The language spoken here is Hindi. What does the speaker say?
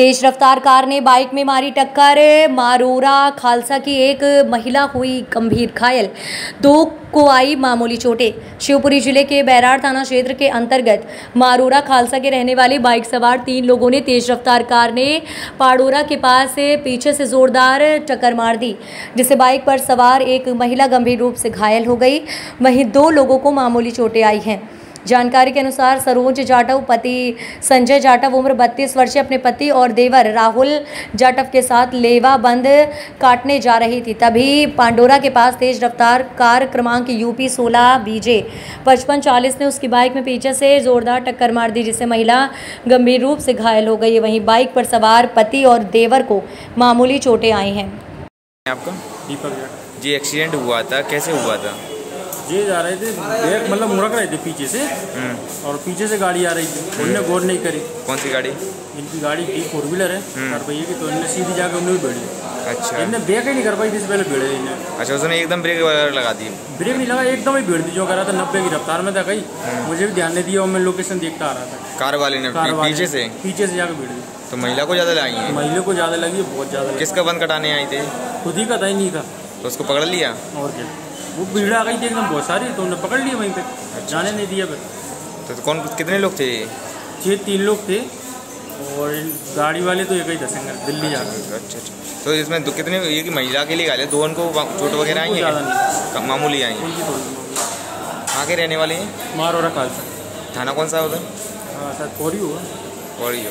तेज रफ्तार कार ने बाइक में मारी टक्कर। मारोरा खालसा की एक महिला हुई गंभीर घायल। दो को आई मामूली चोटें। शिवपुरी ज़िले के बैराड़ थाना क्षेत्र के अंतर्गत मारोरा खालसा के रहने वाले बाइक सवार तीन लोगों ने तेज रफ्तार कार ने पाड़ोरा के पास से पीछे से जोरदार टक्कर मार दी, जिससे बाइक पर सवार एक महिला गंभीर रूप से घायल हो गई। वहीं दो लोगों को मामूली चोटें आई हैं। जानकारी के अनुसार सरोज जाटव पति संजय जाटव उम्र 32 वर्षीय अपने पति और देवर राहुल जाटव के साथ लेवा बंद काटने जा रही थी। तभी पांडोरा के पास तेज रफ्तार कार क्रमांक यूपी 16 बीजे पचपन चालीस ने उसकी बाइक में पीछे से जोरदार टक्कर मार दी जिससे महिला गंभीर रूप से घायल हो गई। वहीं बाइक पर सवार पति और देवर को मामूली चोटें आई हैं। आपका? दीपक जी एक्सीडेंट हुआ था। कैसे हुआ था? ये जा रहे थे ब्रेक मतलब मुड़क रहे थे पीछे से। हम्म, और पीछे से गाड़ी आ रही थी। उनने गौर नहीं करी। कौन सी गाड़ी? इनकी गाड़ी थी फोर व्हीलर है। चार पहिए की तो इनने सीधी जाकर उन्हें भी भिड़ी अच्छा। इनने ब्रेक ही नहीं कर पाई थी इससे पहले भिड़े इन्हें अच्छा उसने एकदम ब्रेक वगैरह लगा दी। ब्रेक नहीं लगा एकदम ही भिड़ दी। जो कह रहा था नब्बे की रफ्तार में था कहीं। मुझे भी ध्यान नहीं दिया और मैं लोकेशन देखता आ रहा था। कार वाले ने पीछे से? पीछे से जाकर भिड़ दी। तो महिला को ज़्यादा लाई है? महिला को ज़्यादा लगी बहुत ज़्यादा किसका बंद कटाने आई थी? खुद ही का था ही नहीं था तो उसको पकड़ लिया? और क्या। वो भीड़ आ गई थी एकदम बहुत सारी तो उन्होंने पकड़ लिया वहीं पे। जाने नहीं दिया फिर। तो, तो कौन कितने लोग थे? ये? ये तीन लोग थे। और गाड़ी वाले तो एक ही था सिंगल दिल्ली जा रहे अच्छा अच्छा तो इसमें दो कितने ये कि महिला के लिए गाले दो उनको चोट वगैरह आई है? मामूली आई है? कहाँ के रहने वाले हैं? मार और खालसा। थाना कौन सा होता है हाँ शायद पौरी हुआ। और ये